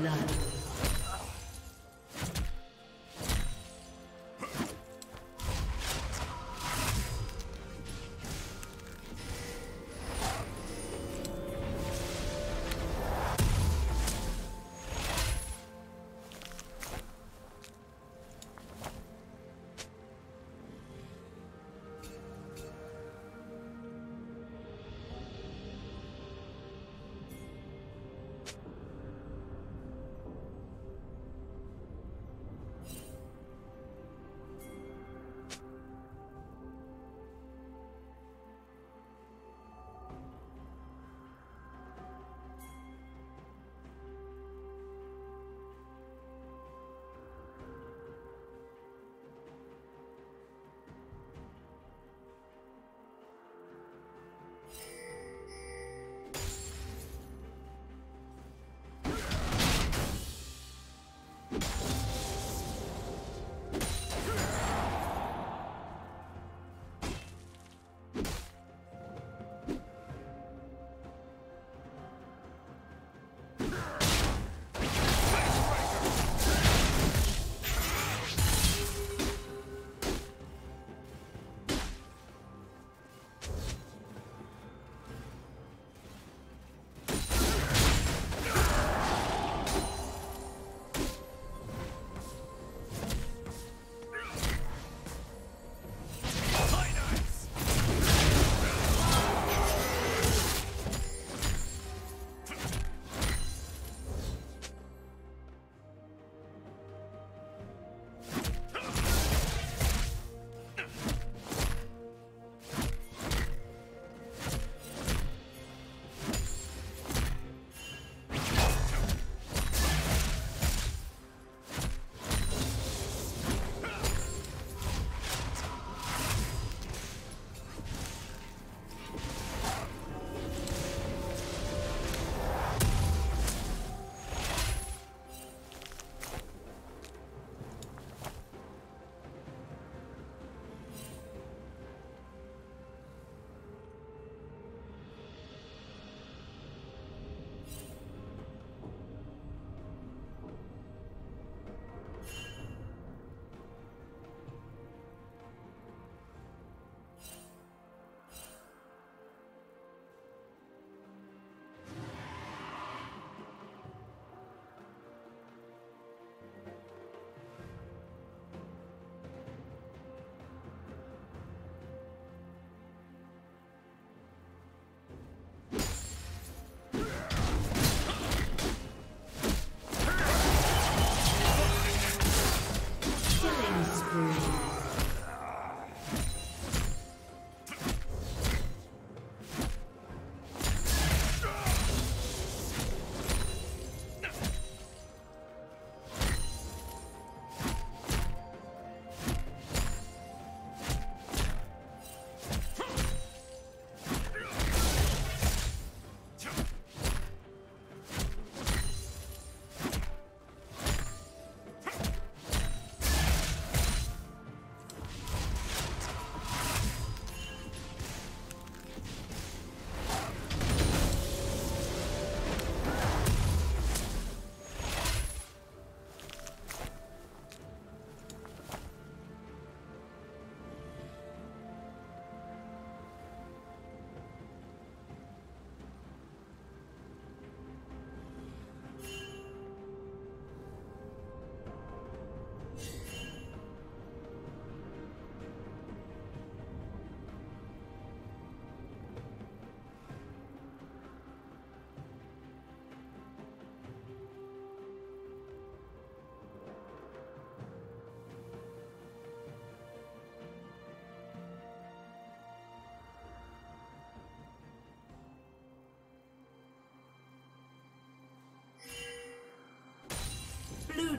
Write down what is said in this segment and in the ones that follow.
blood.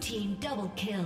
Team double kill.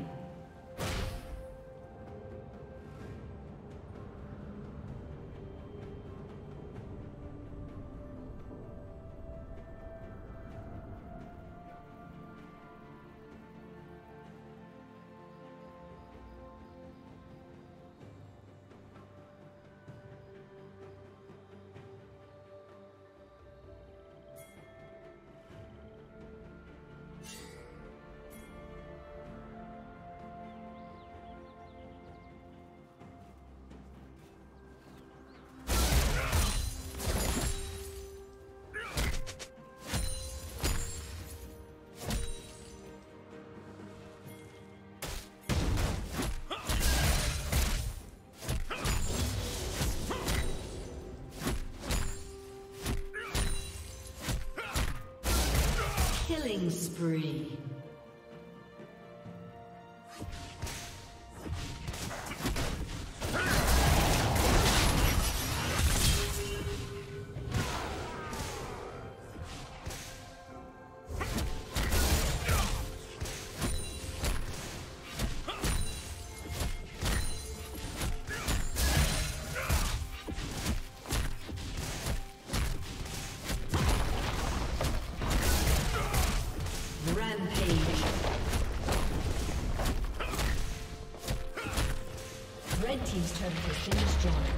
Killing spree. Has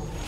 been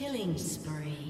Killing spree.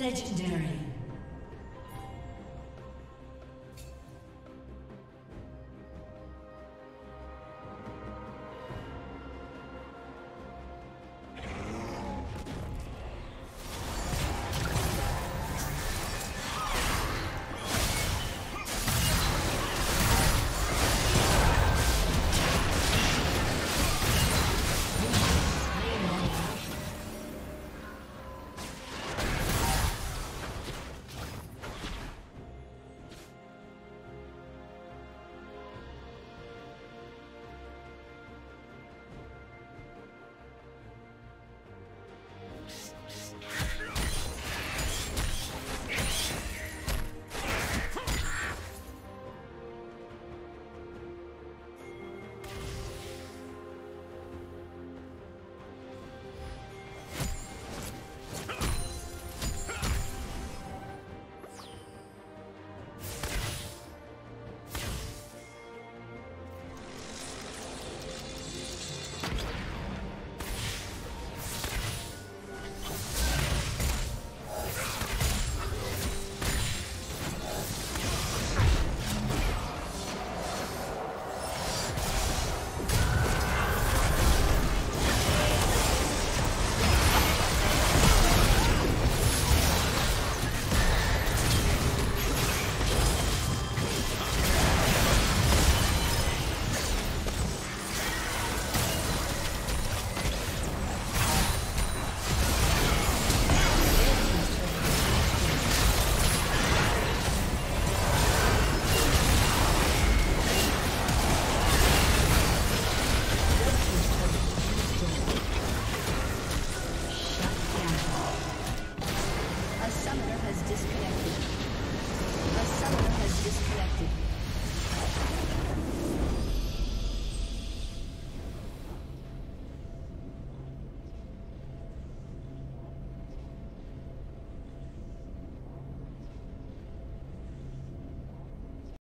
Legendary.